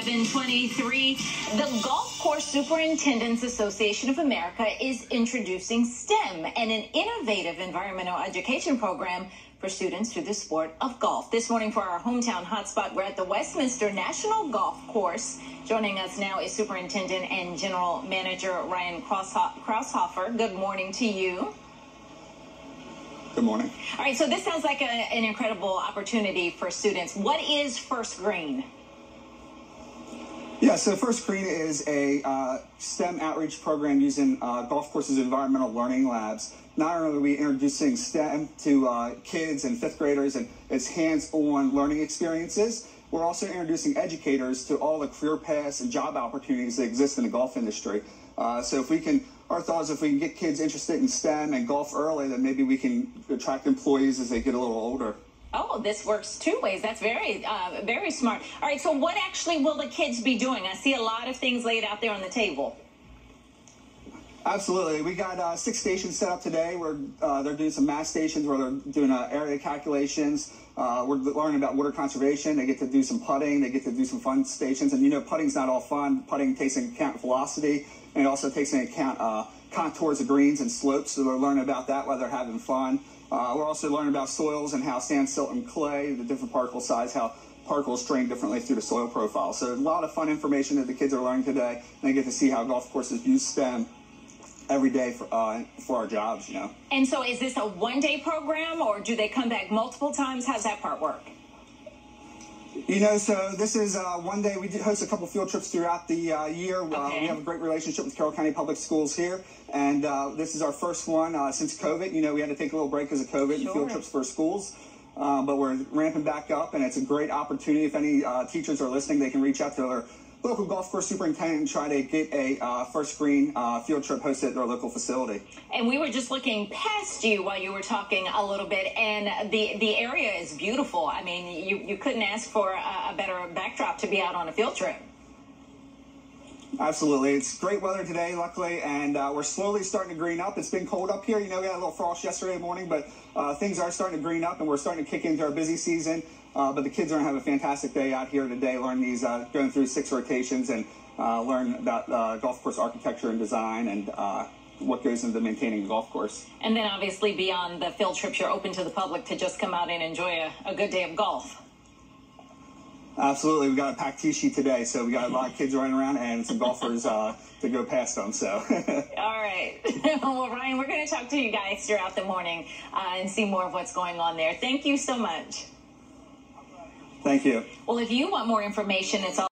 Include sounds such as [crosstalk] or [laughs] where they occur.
723. The Golf Course Superintendents Association of America is introducing STEM and an innovative environmental education program for students through the sport of golf. This morning for our hometown hotspot, we're at the Westminster National Golf Course. Joining us now is Superintendent and General Manager Ryan Kraushofer. Good morning to you. Good morning. All right, so this sounds like a, an incredible opportunity for students. What is First Green? Yeah, so First Green is a uh, STEM outreach program using uh, golf courses environmental learning labs. Not only are we introducing STEM to uh, kids and fifth graders and its hands-on learning experiences, we're also introducing educators to all the career paths and job opportunities that exist in the golf industry. Uh, so if we can, our thought is if we can get kids interested in STEM and golf early, then maybe we can attract employees as they get a little older. Oh, this works two ways. That's very, uh, very smart. All right, so what actually will the kids be doing? I see a lot of things laid out there on the table. Absolutely. We got uh, six stations set up today where uh, they're doing some math stations where they're doing uh, area calculations. Uh, we're learning about water conservation. They get to do some putting. They get to do some fun stations. And you know, putting's not all fun. Putting takes into account velocity and it also takes into account uh, contours of greens and slopes. So they're learning about that while they're having fun. Uh, we're also learning about soils and how sand, silt, and clay, the different particle size, how particles drain differently through the soil profile. So a lot of fun information that the kids are learning today, and they get to see how golf courses use STEM every day for uh, for our jobs, you know. And so, is this a one day program, or do they come back multiple times? How's that part work? You know, so this is uh, one day we did host a couple field trips throughout the uh, year. Okay. Uh, we have a great relationship with Carroll County Public Schools here, and uh, this is our first one uh, since COVID. You know, we had to take a little break because of COVID sure. and field trips for schools. Uh, but we're ramping back up, and it's a great opportunity. If any teachers are listening, they can reach out to their local golf course superintendent try to get a uh, first green uh, field trip hosted at their local facility. And we were just looking past you while you were talking a little bit, and the the area is beautiful. I mean, you, you couldn't ask for a, a better backdrop to be out on a field trip. Absolutely. It's great weather today, luckily, and uh, we're slowly starting to green up. It's been cold up here. You know, we had a little frost yesterday morning, but uh, things are starting to green up, and we're starting to kick into our busy season. Uh, but the kids are going to have a fantastic day out here today, learn these, uh, going through six rotations and uh, learn about uh, golf course architecture and design and what goes into maintaining a golf course. And then obviously beyond the field trips, you're open to the public to just come out and enjoy a, a good day of golf. Absolutely. We got a packed tee sheet today, so we got a lot of kids running around and some golfers uh, to go past them. So. [laughs] All right. [laughs] well, Ryan, we're going to talk to you guys throughout the morning uh, and see more of what's going on there. Thank you so much. Thank you. Well, if you want more information, it's all